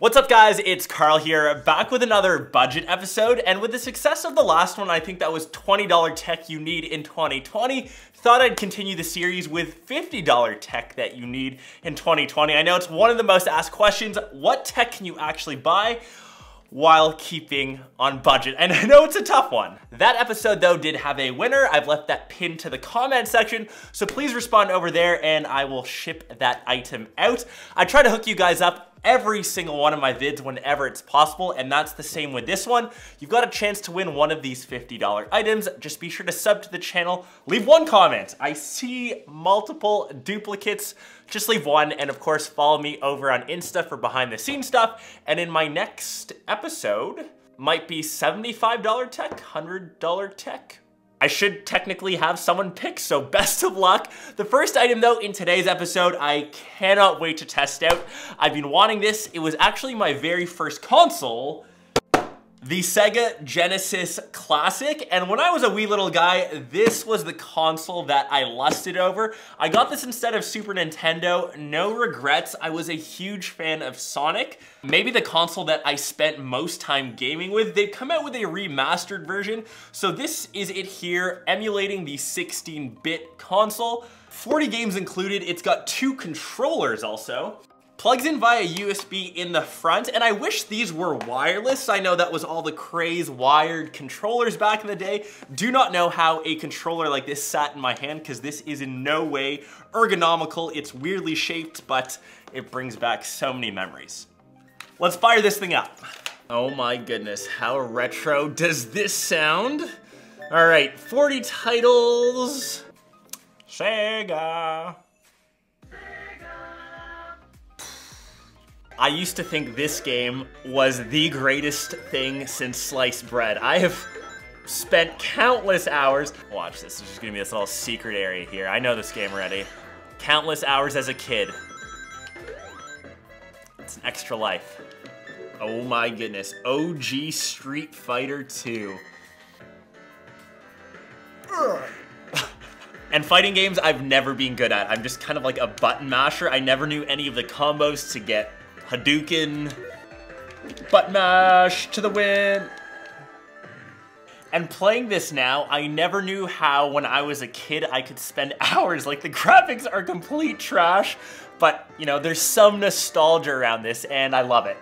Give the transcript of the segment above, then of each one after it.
What's up guys, it's Karl here, back with another budget episode, and with the success of the last one, I think that was $20 tech you need in 2020, thought I'd continue the series with $50 tech that you need in 2020. I know it's one of the most asked questions, what tech can you actually buy? while keeping on budget. And I know it's a tough one. That episode though did have a winner. I've left that pinned to the comment section, so please respond over there and I will ship that item out. I try to hook you guys up every single one of my vids whenever it's possible, and that's the same with this one. You've got a chance to win one of these $50 items. Just be sure to sub to the channel. Leave one comment. I see multiple duplicates. Just leave one, and of course, follow me over on Insta for behind the scenes stuff. And in my next episode, might be $75 tech, $100 tech, I should technically have someone pick, so best of luck. The first item though in today's episode, I cannot wait to test out. I've been wanting this. It was actually my very first console the Sega Genesis Classic. And when I was a wee little guy, this was the console that I lusted over. I got this instead of Super Nintendo. No regrets. I was a huge fan of Sonic. Maybe the console that I spent most time gaming with. They've come out with a remastered version. So this is it here, emulating the 16-bit console. 40 games included. It's got two controllers also. Plugs in via USB in the front, and I wish these were wireless. I know that was all the craze wired controllers back in the day. Do not know how a controller like this sat in my hand because this is in no way ergonomical. It's weirdly shaped, but it brings back so many memories. Let's fire this thing up. Oh my goodness, how retro does this sound? All right, 40 titles. Sega. I used to think this game was the greatest thing since sliced bread. I have spent countless hours, watch this, there's gonna be this little secret area here. I know this game already. Countless hours as a kid. It's an extra life. Oh my goodness, OG Street Fighter 2. And fighting games I've never been good at. I'm just kind of like a button masher. I never knew any of the combos to get Hadouken, butt mash to the win. And playing this now, I never knew how when I was a kid I could spend hours. Like the graphics are complete trash, but you know, there's some nostalgia around this and I love it.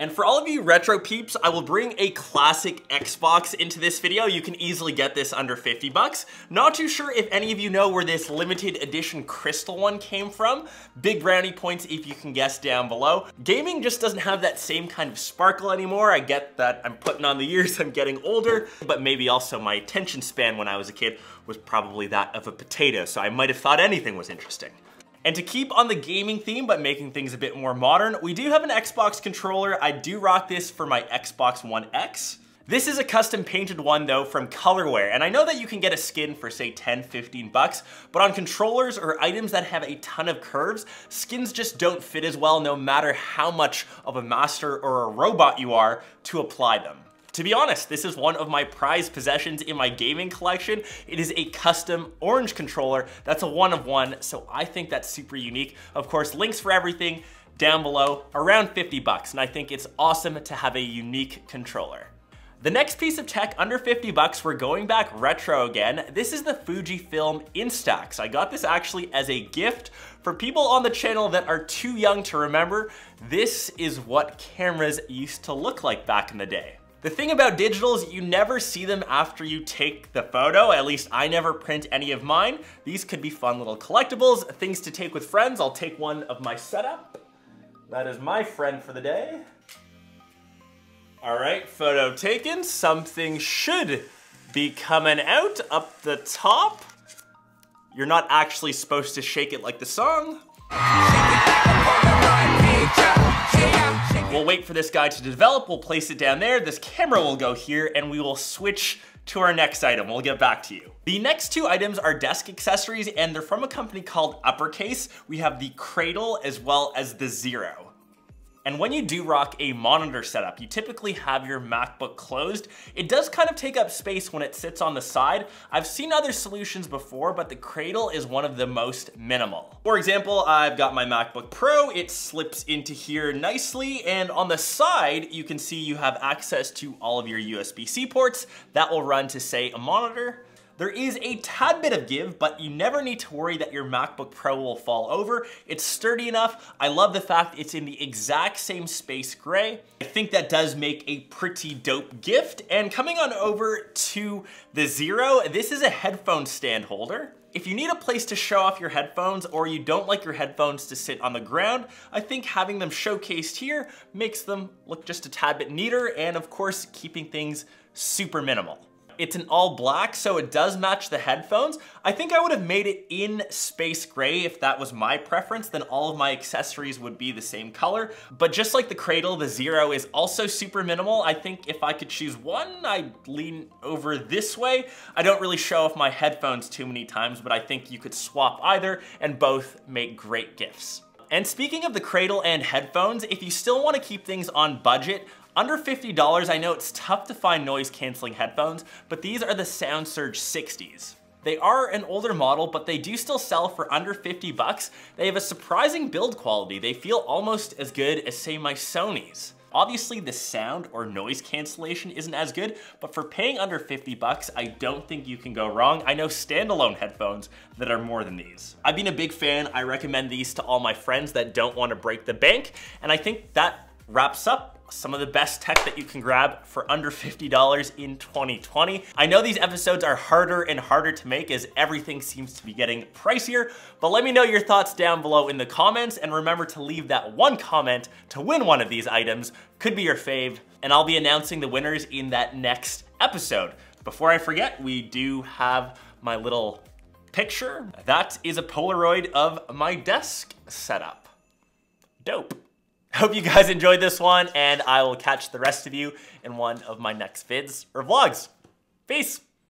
And for all of you retro peeps, I will bring a classic Xbox into this video. You can easily get this under 50 bucks. Not too sure if any of you know where this limited edition crystal one came from. Big brownie points if you can guess down below. Gaming just doesn't have that same kind of sparkle anymore. I get that I'm putting on the years, I'm getting older, but maybe also my attention span when I was a kid was probably that of a potato, so I might have thought anything was interesting. And to keep on the gaming theme, but making things a bit more modern, we do have an Xbox controller. I do rock this for my Xbox One X. This is a custom painted one though from Colorware, and I know that you can get a skin for say 10, 15 bucks, but on controllers or items that have a ton of curves, skins just don't fit as well no matter how much of a master or a robot you are to apply them. To be honest, this is one of my prized possessions in my gaming collection. It is a custom orange controller that's a one of one, so I think that's super unique. Of course, links for everything down below, around 50 bucks, and I think it's awesome to have a unique controller. The next piece of tech under 50 bucks, we're going back retro again. This is the Fujifilm Instax. I got this actually as a gift for people on the channel that are too young to remember. This is what cameras used to look like back in the day. The thing about digitals, you never see them after you take the photo. At least I never print any of mine. These could be fun little collectibles, things to take with friends. I'll take one of my setup. That is my friend for the day. All right, photo taken. Something should be coming out up the top. You're not actually supposed to shake it like the song. We'll wait for this guy to develop, we'll place it down there, this camera will go here, and we will switch to our next item. We'll get back to you. The next two items are desk accessories, and they're from a company called Uppercase. We have the Kradl as well as the Zero. And when you do rock a monitor setup, you typically have your MacBook closed. It does kind of take up space when it sits on the side. I've seen other solutions before, but the Kradl is one of the most minimal. For example, I've got my MacBook Pro. It slips into here nicely, and on the side, you can see you have access to all of your USB-C ports. That will run to, say, a monitor, there is a tad bit of give, but you never need to worry that your MacBook Pro will fall over. It's sturdy enough. I love the fact it's in the exact same space gray. I think that does make a pretty dope gift. And coming on over to the Zero, this is a headphone stand holder. If you need a place to show off your headphones or you don't like your headphones to sit on the ground, I think having them showcased here makes them look just a tad bit neater and of course keeping things super minimal. It's an all black, so it does match the headphones. I think I would have made it in space gray if that was my preference, then all of my accessories would be the same color. But just like the Kradl, the Zero is also super minimal. I think if I could choose one, I'd lean over this way. I don't really show off my headphones too many times, but I think you could swap either and both make great gifts. And speaking of the Kradl and headphones, if you still wanna keep things on budget, under $50, I know it's tough to find noise canceling headphones, but these are the SoundSurge 60s. They are an older model, but they do still sell for under 50 bucks. They have a surprising build quality. They feel almost as good as say my Sony's. Obviously the sound or noise cancellation isn't as good, but for paying under 50 bucks, I don't think you can go wrong. I know standalone headphones that are more than these. I've been a big fan. I recommend these to all my friends that don't want to break the bank. And I think that wraps up some of the best tech that you can grab for under $50 in 2020. I know these episodes are harder and harder to make as everything seems to be getting pricier, but let me know your thoughts down below in the comments and remember to leave that one comment to win one of these items. Could be your fave, and I'll be announcing the winners in that next episode. Before I forget, we do have my little picture. That is a Polaroid of my desk setup. Dope. Hope you guys enjoyed this one, and I will catch the rest of you in one of my next vids or vlogs. Peace!